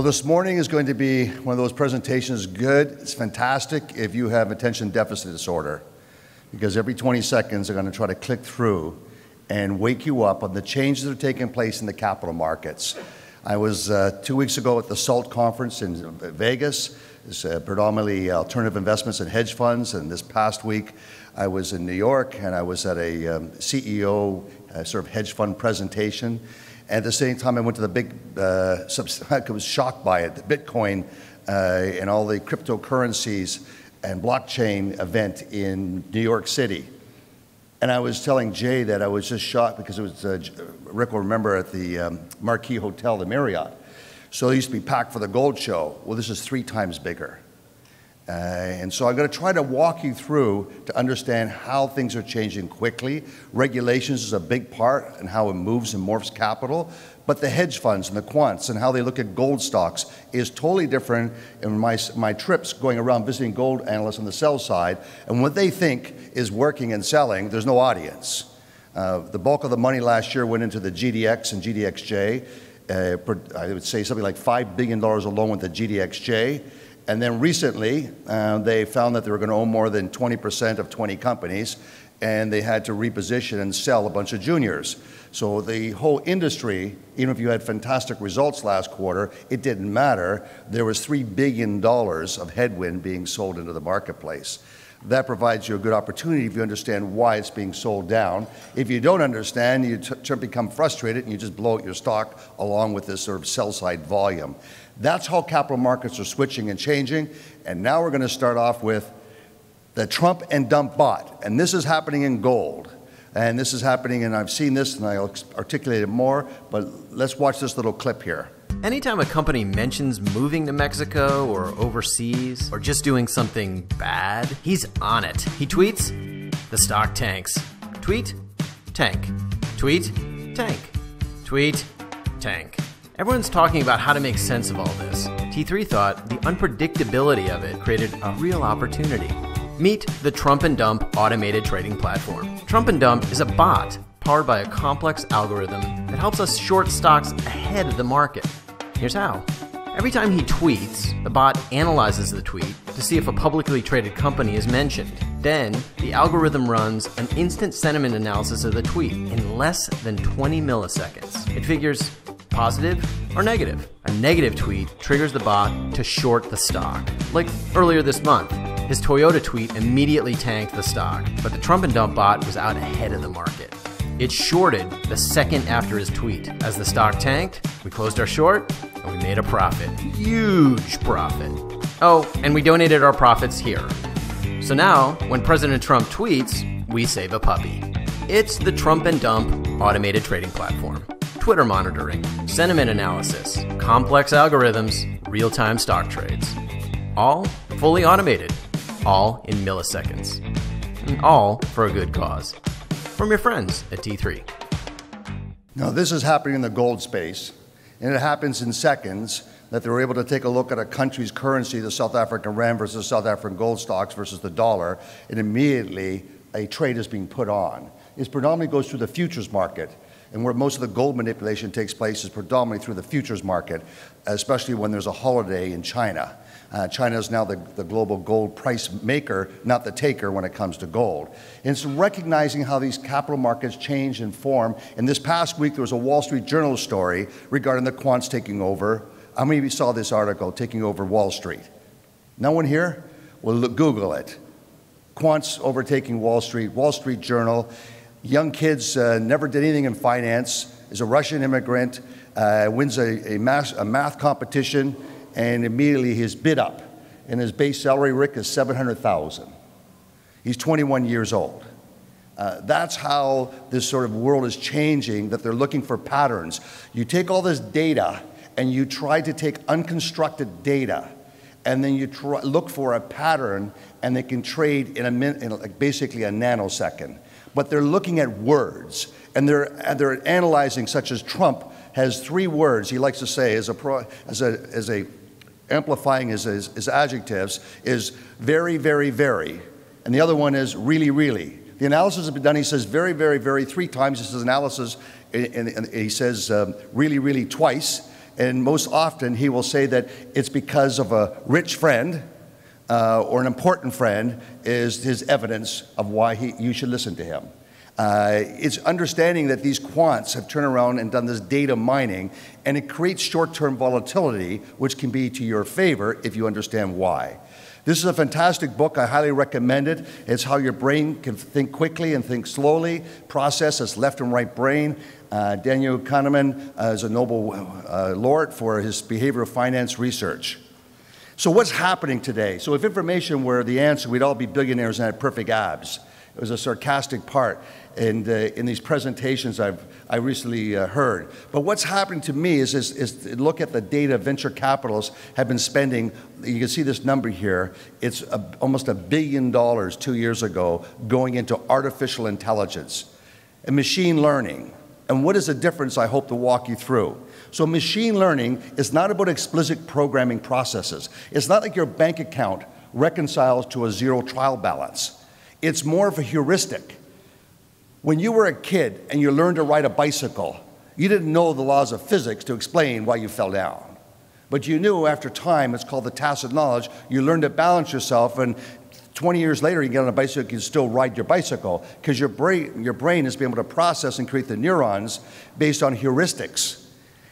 Well, this morning is going to be one of those presentations good. It's fantastic if you have attention deficit disorder, because every 20 seconds they're going to try to click through and wake you up on the changes that are taking place in the capital markets. I was uh, two weeks ago at the SALT conference in Vegas. It's uh, predominantly alternative investments and hedge funds. And this past week, I was in New York and I was at a um, CEO uh, sort of hedge fund presentation. At the same time, I went to the big, uh, I was shocked by it, the Bitcoin uh, and all the cryptocurrencies and blockchain event in New York City. And I was telling Jay that I was just shocked because it was, uh, Rick will remember at the um, Marquis Hotel, the Marriott. So it used to be packed for the gold show. Well, this is three times bigger. Uh, and so I'm going to try to walk you through to understand how things are changing quickly. Regulations is a big part and how it moves and morphs capital. But the hedge funds and the quants and how they look at gold stocks is totally different in my, my trips going around visiting gold analysts on the sell side. And what they think is working and selling, there's no audience. Uh, the bulk of the money last year went into the GDX and GDXJ. Uh, I would say something like $5 billion alone with the GDXJ. And then recently, uh, they found that they were going to own more than 20% of 20 companies, and they had to reposition and sell a bunch of juniors. So the whole industry, even if you had fantastic results last quarter, it didn't matter. There was $3 billion of headwind being sold into the marketplace. That provides you a good opportunity if you understand why it's being sold down. If you don't understand, you become frustrated and you just blow out your stock along with this sort of sell side volume. That's how capital markets are switching and changing. And now we're going to start off with the Trump and dump bot. And this is happening in gold. And this is happening, and I've seen this and I'll articulate it more, but let's watch this little clip here. Anytime a company mentions moving to Mexico or overseas or just doing something bad, he's on it. He tweets, the stock tanks. Tweet, tank. Tweet, tank. Tweet, tank. Everyone's talking about how to make sense of all this. T3 thought the unpredictability of it created a real opportunity. Meet the Trump and Dump automated trading platform. Trump and Dump is a bot powered by a complex algorithm that helps us short stocks ahead of the market. Here's how. Every time he tweets, the bot analyzes the tweet to see if a publicly traded company is mentioned. Then, the algorithm runs an instant sentiment analysis of the tweet in less than 20 milliseconds. It figures positive or negative. A negative tweet triggers the bot to short the stock. Like earlier this month, his Toyota tweet immediately tanked the stock, but the Trump and Dump bot was out ahead of the market. It shorted the second after his tweet. As the stock tanked, we closed our short and we made a profit. Huge profit. Oh, and we donated our profits here. So now, when President Trump tweets, we save a puppy. It's the Trump and Dump automated trading platform. Twitter monitoring, sentiment analysis, complex algorithms, real time stock trades. All fully automated, all in milliseconds. And all for a good cause. From your friends at T3. Now, this is happening in the gold space, and it happens in seconds that they're able to take a look at a country's currency, the South African rand versus South African gold stocks versus the dollar, and immediately a trade is being put on. It predominantly goes through the futures market and where most of the gold manipulation takes place is predominantly through the futures market, especially when there's a holiday in China. Uh, China is now the, the global gold price maker, not the taker when it comes to gold. And it's recognizing how these capital markets change and form. And this past week, there was a Wall Street Journal story regarding the quants taking over. How many of you saw this article, taking over Wall Street? No one here? Well, look, Google it. Quants overtaking Wall Street, Wall Street Journal young kids, uh, never did anything in finance, is a Russian immigrant, uh, wins a, a, math, a math competition, and immediately he's bid up. And his base salary, Rick, is 700000 He's 21 years old. Uh, that's how this sort of world is changing, that they're looking for patterns. You take all this data and you try to take unconstructed data and then you try, look for a pattern and they can trade in, a min, in basically a nanosecond but they're looking at words and they're, they're analyzing, such as Trump has three words he likes to say as a, pro, as a, as a amplifying his, his, his adjectives is very, very, very. And the other one is really, really. The analysis has been done. He says very, very, very three times. He says analysis, and, and he says um, really, really twice. And most often, he will say that it's because of a rich friend uh, or an important friend is his evidence of why he, you should listen to him. Uh, it's understanding that these quants have turned around and done this data mining, and it creates short term volatility, which can be to your favor if you understand why. This is a fantastic book. I highly recommend it. It's how your brain can think quickly and think slowly, process its left and right brain. Uh, Daniel Kahneman uh, is a Nobel uh, laureate for his behavioral finance research. So, what's happening today? So, if information were the answer, we'd all be billionaires and have perfect abs. It was a sarcastic part in, uh, in these presentations I've I recently uh, heard. But what's happening to me is, is, is look at the data venture capitalists have been spending. You can see this number here. It's a, almost a billion dollars two years ago going into artificial intelligence and machine learning. And what is the difference I hope to walk you through? So, machine learning is not about explicit programming processes. It's not like your bank account reconciles to a zero trial balance. It's more of a heuristic. When you were a kid and you learned to ride a bicycle, you didn't know the laws of physics to explain why you fell down. But you knew after time, it's called the tacit knowledge, you learned to balance yourself, and 20 years later, you get on a bicycle, you can still ride your bicycle because your brain, your brain is being able to process and create the neurons based on heuristics.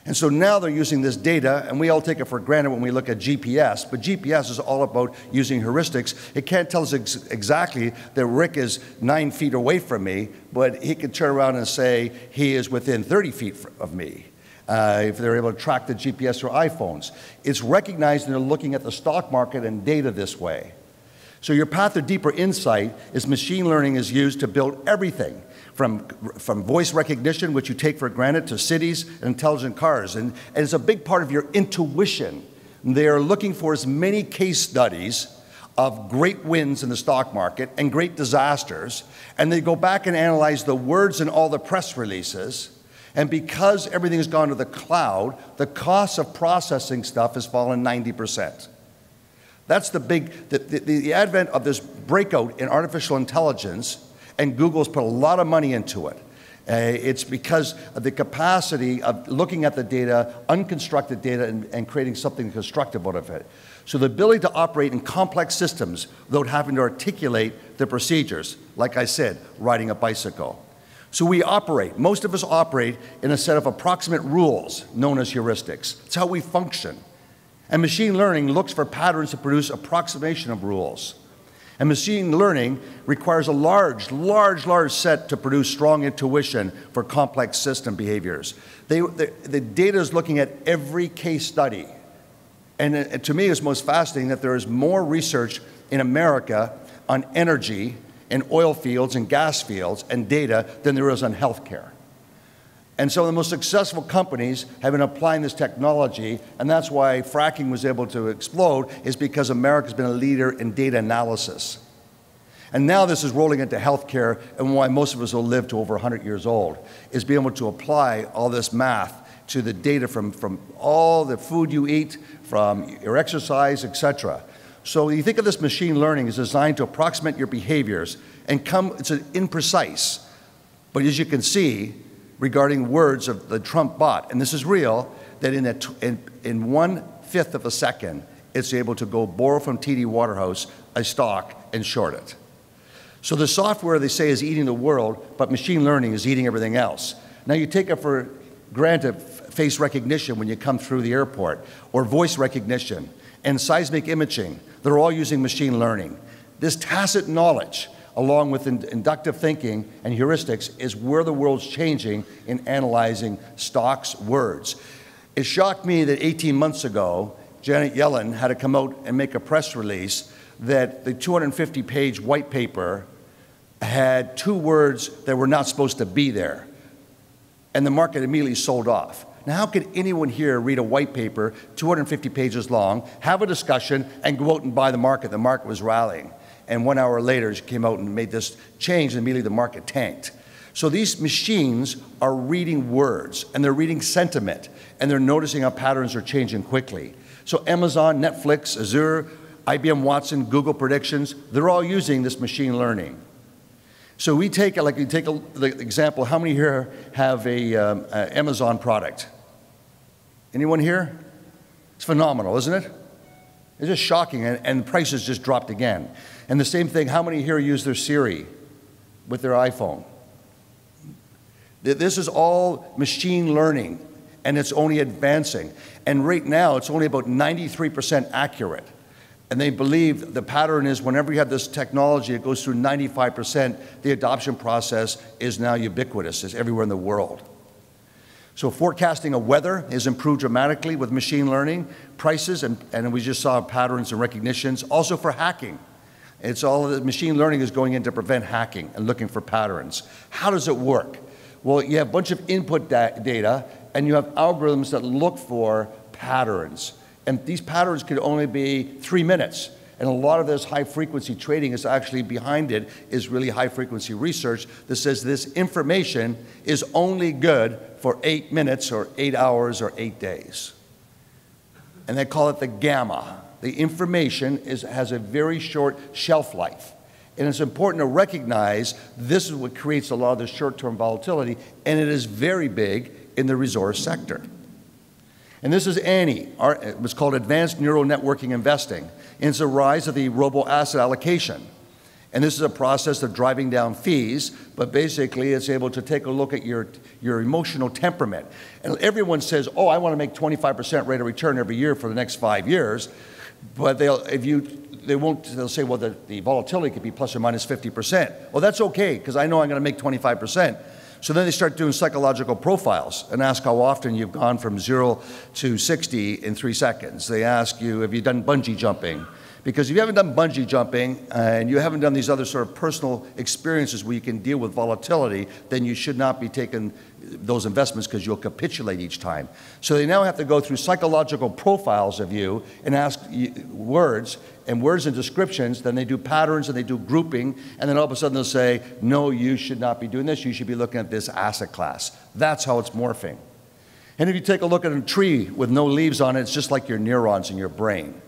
And so now they're using this data, and we all take it for granted when we look at GPS, but GPS is all about using heuristics. It can't tell us ex exactly that Rick is nine feet away from me, but he can turn around and say he is within 30 feet of me. Uh, if they're able to track the GPS through iPhones. It's recognized and they're looking at the stock market and data this way. So your path to deeper insight is machine learning is used to build everything from, from voice recognition, which you take for granted, to cities and intelligent cars. And, and it's a big part of your intuition. They are looking for as many case studies of great wins in the stock market and great disasters. And they go back and analyze the words in all the press releases. And because everything has gone to the cloud, the cost of processing stuff has fallen 90%. That's the big, the, the, the advent of this breakout in artificial intelligence and Google's put a lot of money into it. Uh, it's because of the capacity of looking at the data, unconstructed data, and, and, creating something constructive out of it. So the ability to operate in complex systems without having to articulate the procedures, like I said, riding a bicycle. So we operate, most of us operate in a set of approximate rules known as heuristics. It's how we function. And machine learning looks for patterns to produce approximation of rules. And machine learning requires a large, large, large set to produce strong intuition for complex system behaviors. They, the, the data is looking at every case study. And it, to me, it's most fascinating that there is more research in America on energy and oil fields and gas fields and data than there is on healthcare. And so the most successful companies have been applying this technology, and that's why fracking was able to explode, is because America's been a leader in data analysis. And now this is rolling into healthcare, and why most of us will live to over 100 years old, is being able to apply all this math to the data from, from all the food you eat, from your exercise, etc. So you think of this machine learning is designed to approximate your behaviors and come, it's imprecise. But as you can see, regarding words of the Trump bot, and this is real, that in, a, in, in one fifth of a second, it's able to go borrow from TD Waterhouse a stock and short it. So the software they say is eating the world, but machine learning is eating everything else. Now you take it for granted face recognition when you come through the airport, or voice recognition, and seismic imaging. They're all using machine learning. This tacit knowledge along with in inductive thinking and heuristics, is where the world's changing in analyzing stocks' words. It shocked me that 18 months ago, Janet Yellen had to come out and make a press release that the 250 page white paper had two words that were not supposed to be there. And the market immediately sold off. Now, how could anyone here read a white paper, 250 pages long, have a discussion, and go out and buy the market? The market was rallying and one hour later she came out and made this change, and immediately the market tanked. So these machines are reading words, and they're reading sentiment, and they're noticing how patterns are changing quickly. So Amazon, Netflix, Azure, IBM Watson, Google Predictions, they're all using this machine learning. So we take, like, you take a, the example, how many here have a, um, a Amazon product? Anyone here? It's phenomenal, isn't it? It's just shocking, and, and prices just dropped again. And the same thing, how many here use their Siri with their iPhone? This is all machine learning, and it's only advancing. And right now, it's only about 93% accurate. And they believe the pattern is whenever you have this technology, it goes through 95%. The adoption process is now ubiquitous, it's everywhere in the world. So forecasting of weather has improved dramatically with machine learning, prices, and, and we just saw patterns and recognitions. Also for hacking. It's all the machine learning is going in to prevent hacking and looking for patterns. How does it work? Well, you have a bunch of input da data, and you have algorithms that look for patterns. And these patterns could only be three minutes. And a lot of this high frequency trading is actually behind it is really high frequency research that says this information is only good for eight minutes or eight hours or eight days. And they call it the gamma. The information is, has a very short shelf life. And it's important to recognize this is what creates a lot of the short term volatility, and it is very big in the resource sector. And this is ANNE. It was called Advanced Neural Networking Investing. It's a rise of the robo asset allocation. And this is a process of driving down fees, but basically it's able to take a look at your, your emotional temperament. And everyone says, oh, I want to make 25% rate of return every year for the next five years. But they'll, if you, they won't, they'll say, well, the, the volatility could be plus or minus 50%. Well, that's okay, because I know I'm going to make 25%. So then they start doing psychological profiles and ask how often you've gone from zero to 60 in three seconds. They ask you, have you done bungee jumping? Because if you haven't done bungee jumping and you haven't done these other sort of personal experiences where you can deal with volatility, then you should not be taking those investments because you'll capitulate each time. So they now have to go through psychological profiles of you and ask words and words and descriptions. Then they do patterns and they do grouping. And then all of a sudden they'll say, no, you should not be doing this. You should be looking at this asset class. That's how it's morphing. And if you take a look at a tree with no leaves on it, it's just like your neurons in your brain.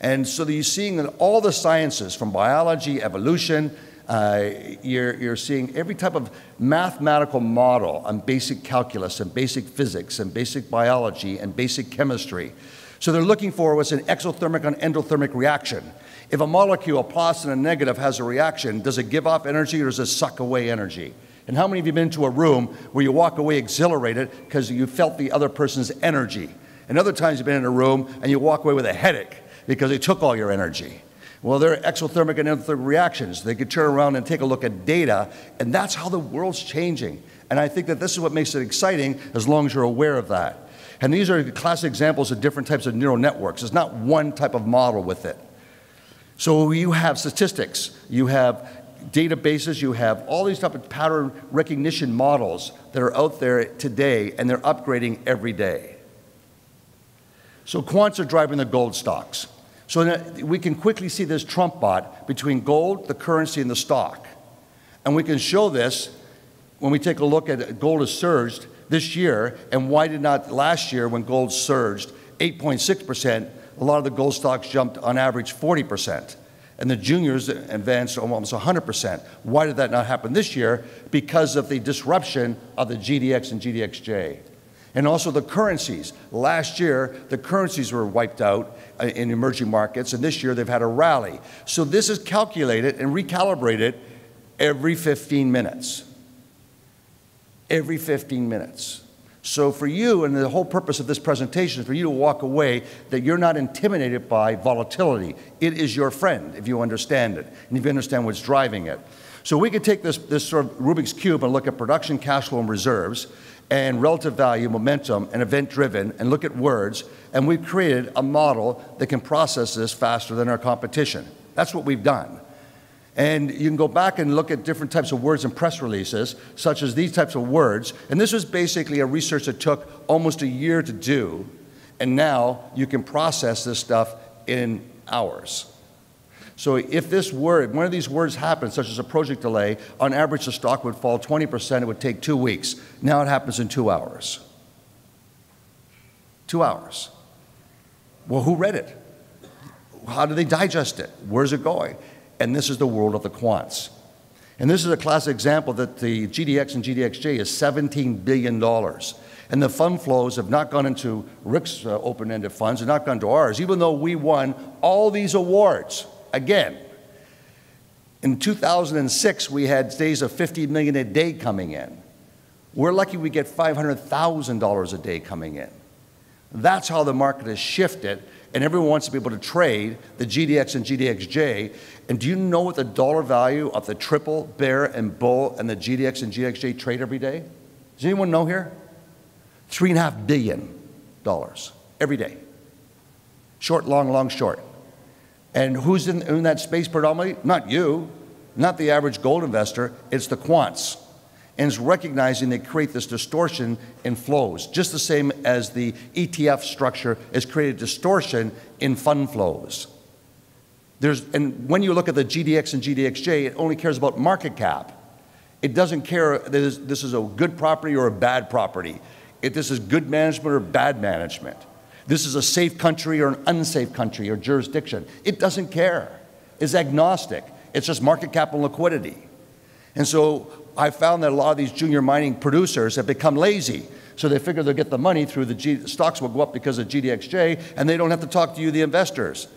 And so you're seeing that all the sciences from biology, evolution, uh, you're, you're seeing every type of mathematical model on basic calculus and basic physics and basic biology and basic chemistry. So they're looking for what's an exothermic and endothermic reaction. If a molecule, a plus and a negative, has a reaction, does it give off energy or does it suck away energy? And how many of you have been to a room where you walk away exhilarated because you felt the other person's energy? And other times you've been in a room and you walk away with a headache because it took all your energy. Well, they're exothermic and endothermic reactions. They could turn around and take a look at data, and that's how the world's changing. And I think that this is what makes it exciting as long as you're aware of that. And these are classic examples of different types of neural networks. It's not one type of model with it. So you have statistics, you have databases, you have all these type of pattern recognition models that are out there today, and they're upgrading every day. So quants are driving the gold stocks. So we can quickly see this trump bot between gold, the currency, and the stock. And we can show this when we take a look at gold has surged this year, and why did not last year when gold surged 8.6%, a lot of the gold stocks jumped on average 40%. And the juniors advanced almost 100%. Why did that not happen this year? Because of the disruption of the GDX and GDXJ. And also the currencies. Last year, the currencies were wiped out uh, in emerging markets, and this year they've had a rally. So this is calculated and recalibrated every 15 minutes. Every 15 minutes. So for you, and the whole purpose of this presentation is for you to walk away that you're not intimidated by volatility. It is your friend if you understand it, and if you understand what's driving it. So we could take this, this sort of Rubik's Cube and look at production, cash flow, and reserves, and relative value, momentum, and event driven, and look at words, and we've created a model that can process this faster than our competition. That's what we've done. And you can go back and look at different types of words in press releases, such as these types of words. And this was basically a research that took almost a year to do. And now you can process this stuff in hours. So if this word, one of these words happens, such as a project delay, on average the stock would fall 20%, it would take two weeks. Now it happens in two hours. Two hours. Well, who read it? How do they digest it? Where's it going? And this is the world of the quants. And this is a classic example that the GDX and GDXJ is $17 billion. And the fund flows have not gone into Rick's uh, open-ended funds, have not gone to ours, even though we won all these awards. Again, in 2006, we had days of 50 million a day coming in. We're lucky we get $500,000 a day coming in. That's how the market has shifted, and everyone wants to be able to trade the GDX and GDXJ. And do you know what the dollar value of the triple, bear, and bull and the GDX and GDXJ trade every day? Does anyone know here? Three and a half billion dollars every day. Short, long, long, short. And who's in, in that space predominantly? Not you, not the average gold investor, it's the quants and it's recognizing they create this distortion in flows, just the same as the ETF structure has created distortion in fund flows. There's, and when you look at the GDX and GDXJ, it only cares about market cap. It doesn't care that this is a good property or a bad property. If this is good management or bad management. This is a safe country or an unsafe country or jurisdiction. It doesn't care. It's agnostic. It's just market cap and liquidity. And so I found that a lot of these junior mining producers have become lazy. So they figure they'll get the money through the G, stocks will go up because of GDXJ, and they don't have to talk to you, the investors.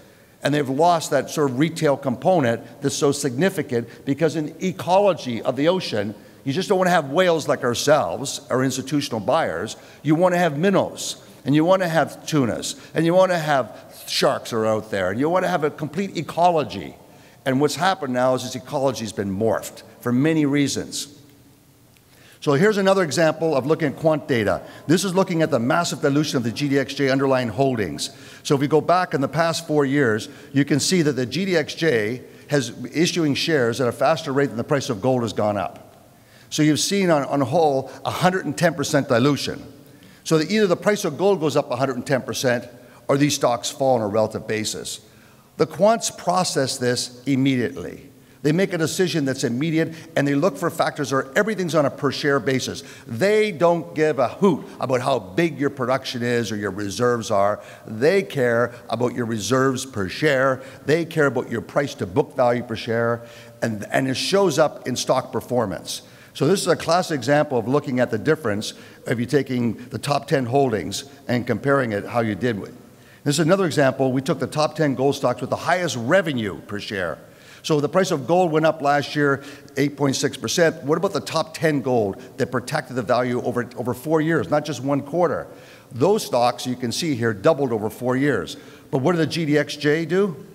And they've lost that sort of retail component that's so significant because in ecology of the ocean, you just don't want to have whales like ourselves, our institutional buyers. You want to have minnows, and you want to have tunas, and you want to have sharks are out there, and you want to have a complete ecology. And what's happened now is this ecology has been morphed for many reasons. So here's another example of looking at quant data. This is looking at the massive dilution of the GDXJ underlying holdings. So if we go back in the past four years, you can see that the GDXJ has issuing shares at a faster rate than the price of gold has gone up. So you've seen on, on a whole 110% dilution. So that either the price of gold goes up 110% or these stocks fall on a relative basis. The quants process this immediately. They make a decision that's immediate and they look for factors where everything's on a per share basis. They don't give a hoot about how big your production is or your reserves are. They care about your reserves per share. They care about your price to book value per share. And, and it shows up in stock performance. So this is a classic example of looking at the difference of you taking the top 10 holdings and comparing it how you did with. This is another example. We took the top 10 gold stocks with the highest revenue per share so the price of gold went up last year 8.6%. What about the top 10 gold that protected the value over, over four years, not just one quarter? Those stocks, you can see here, doubled over four years. But what did the GDXJ do?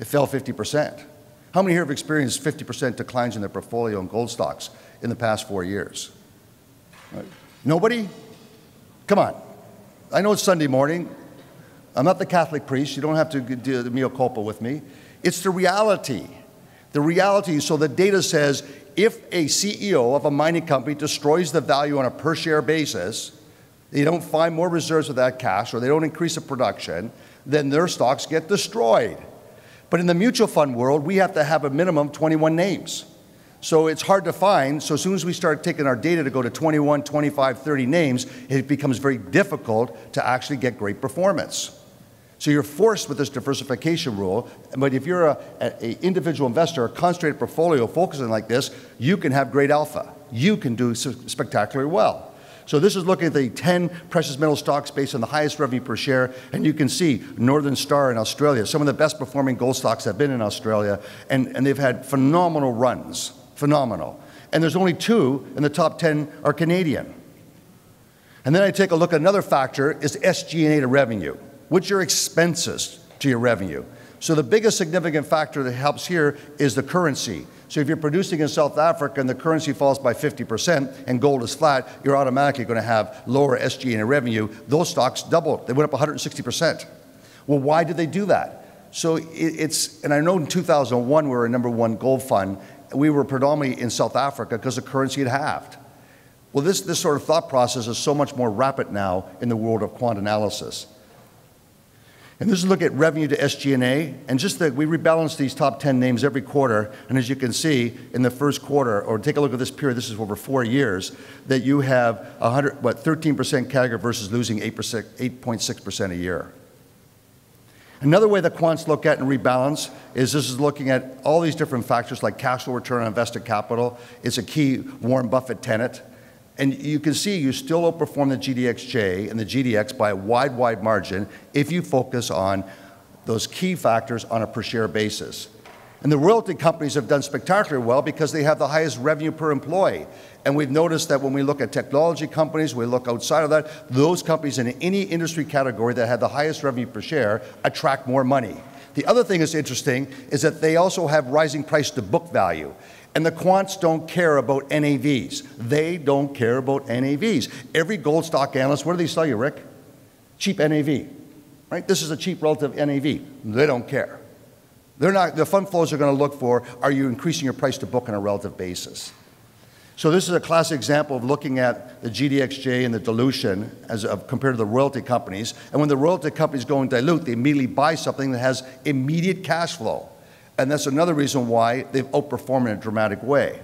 It fell 50%. How many here have experienced 50% declines in their portfolio in gold stocks in the past four years? Right. Nobody? Come on. I know it's Sunday morning. I'm not the Catholic priest. You don't have to do the mea culpa with me. It's the reality. The reality, so the data says if a CEO of a mining company destroys the value on a per share basis, they don't find more reserves of that cash or they don't increase the production, then their stocks get destroyed. But in the mutual fund world, we have to have a minimum 21 names. So it's hard to find. So as soon as we start taking our data to go to 21, 25, 30 names, it becomes very difficult to actually get great performance. So you're forced with this diversification rule. But if you're a, a, individual investor, a concentrated portfolio focusing like this, you can have great alpha. You can do spectacularly well. So this is looking at the 10 precious metal stocks based on the highest revenue per share, and you can see Northern Star in Australia. Some of the best performing gold stocks have been in Australia, and, and they've had phenomenal runs, phenomenal. And there's only two in the top 10 are Canadian. And then I take a look at another factor is SG&A to revenue. What's your expenses to your revenue? So the biggest significant factor that helps here is the currency. So if you're producing in South Africa and the currency falls by 50% and gold is flat, you're automatically going to have lower SG&A revenue. Those stocks doubled. They went up 160%. Well, why did they do that? So it's, and I know in 2001 we were a number one gold fund. We were predominantly in South Africa because the currency had halved. Well, this, this sort of thought process is so much more rapid now in the world of quant analysis. And this is a look at revenue to SG&A, and just that we rebalance these top 10 names every quarter, and as you can see, in the first quarter, or take a look at this period, this is over four years, that you have 100, what, 13% CAGR versus losing 8.6% a year. Another way that quants look at and rebalance is this is looking at all these different factors like cash flow return on invested capital. It's a key Warren Buffett tenet. And you can see you still outperform the GDXJ and the GDX by a wide, wide margin if you focus on those key factors on a per share basis. And the royalty companies have done spectacularly well because they have the highest revenue per employee. And we've noticed that when we look at technology companies, we look outside of that, those companies in any industry category that have the highest revenue per share attract more money. The other thing that's interesting is that they also have rising price to book value. And the quants don't care about NAVs. They don't care about NAVs. Every gold stock analyst, what do they sell you, Rick? Cheap NAV. Right? This is a cheap relative NAV. They don't care. They're not, the fund flows are going to look for are you increasing your price to book on a relative basis? So this is a classic example of looking at the GDXJ and the dilution as compared to the royalty companies. And when the royalty companies go and dilute, they immediately buy something that has immediate cash flow. And that's another reason why they've outperformed in a dramatic way.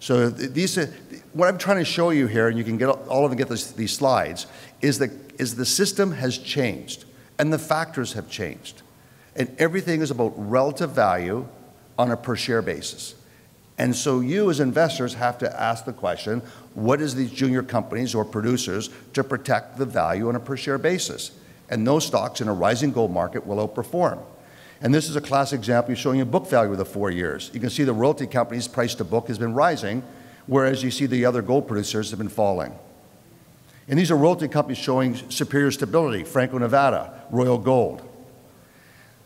So these, uh, what I'm trying to show you here, and you can get all of them get this, these slides, is that is the system has changed and the factors have changed. And everything is about relative value on a per share basis. And so you as investors have to ask the question, what is these junior companies or producers to protect the value on a per share basis? And those stocks in a rising gold market will outperform. And this is a classic example showing you book value of the four years. You can see the royalty company's price to book has been rising, whereas you see the other gold producers have been falling. And these are royalty companies showing superior stability, Franco-Nevada, Royal Gold.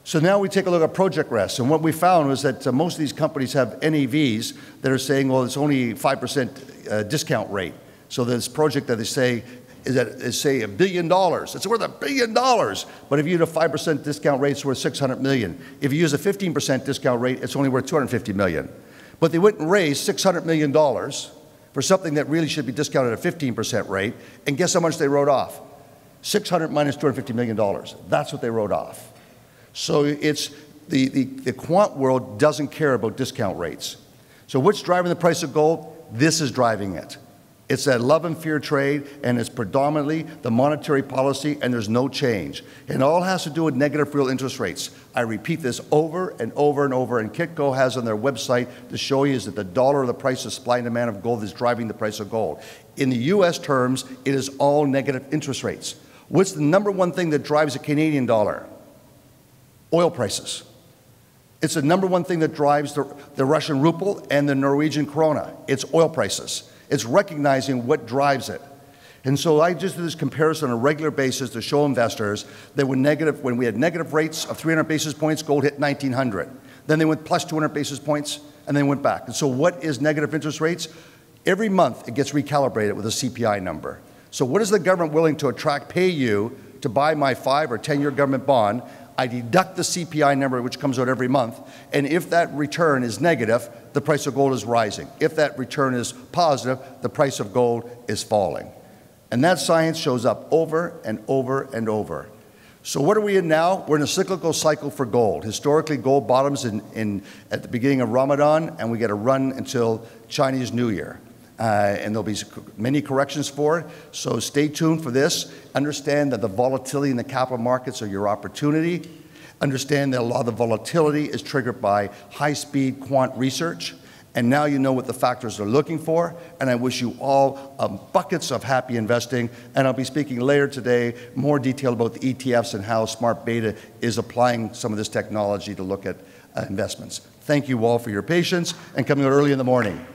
So now we take a look at project risk, and what we found was that uh, most of these companies have NEVs that are saying, well, it's only 5% uh, discount rate. So this project that they say is say a billion dollars. It's worth a billion dollars. But if you use a 5% discount rate, it's worth 600 million. If you use a 15% discount rate, it's only worth 250 million. But they wouldn't raise 600 million dollars for something that really should be discounted at a 15% rate. And guess how much they wrote off? 600 minus 250 million dollars. That's what they wrote off. So it's the, the, the quant world doesn't care about discount rates. So what's driving the price of gold? This is driving it. It's that love and fear trade, and it's predominantly the monetary policy, and there's no change. And all has to do with negative real interest rates. I repeat this over and over and over, and Kitco has on their website to show you is that the dollar, the price of supply and demand of gold, is driving the price of gold. In the U.S. terms, it is all negative interest rates. What's the number one thing that drives the Canadian dollar? Oil prices. It's the number one thing that drives the, the Russian ruble and the Norwegian krona. It's oil prices. It's recognizing what drives it. And so I just do this comparison on a regular basis to show investors that when, negative, when we had negative rates of 300 basis points, gold hit 1900. Then they went plus 200 basis points, and then went back. And so what is negative interest rates? Every month it gets recalibrated with a CPI number. So what is the government willing to attract, pay you to buy my five or 10 year government bond? I deduct the CPI number, which comes out every month, and if that return is negative, the price of gold is rising. If that return is positive, the price of gold is falling. And that science shows up over and over and over. So what are we in now? We're in a cyclical cycle for gold. Historically, gold bottoms in, in, at the beginning of Ramadan, and we get a run until Chinese New Year. Uh, and there'll be many corrections for it. So stay tuned for this. Understand that the volatility in the capital markets are your opportunity. Understand that a lot of the volatility is triggered by high-speed quant research. And now you know what the factors are looking for. And I wish you all um, buckets of happy investing. And I'll be speaking later today more detail about the ETFs and how Smart Beta is applying some of this technology to look at uh, investments. Thank you all for your patience and coming out early in the morning.